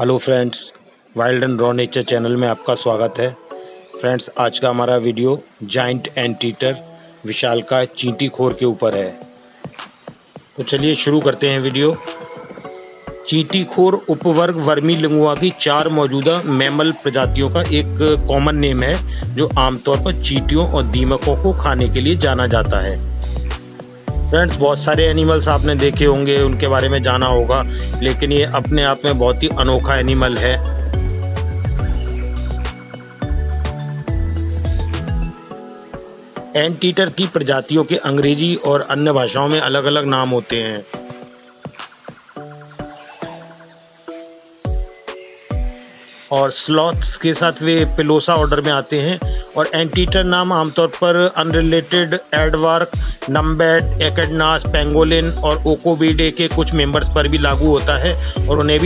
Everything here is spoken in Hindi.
Hello friends, wild and raw nature channel में आपका स्वागत है। फ्रेंड्स, आज का हमारा वीडियो जाइंट एंटीटर विशाल का चींटी खोर के ऊपर है। तो चलिए शुरू करते हैं वीडियो। चींटी खोर उपवर्ग वर्मी लिंगुआ की चार मौजूदा मैमल प्रजातियों का एक कॉमन नेम है, जो आमतौर पर चींटियों और दीमकों को खाने के लिए जाना जाता है। फ्रेंड्स बहुत सारे एनिमल्स आपने देखे होंगे, उनके बारे में जाना होगा, लेकिन ये अपने आप में बहुत ही अनोखा एनिमल है। एंटीटर की प्रजातियों के अंग्रेज़ी और अन्य भाषाओं में अलग अलग नाम होते हैं। और स्लॉथ्स के साथ वे पिलोसा ऑर्डर में आते हैं। और एंटीटर नाम आमतौर पर unrelated aardvark numbat echidnas pangolin और ओकोबीडे के कुछ मेंबर्स पर भी लागू होता है और उन्हें भी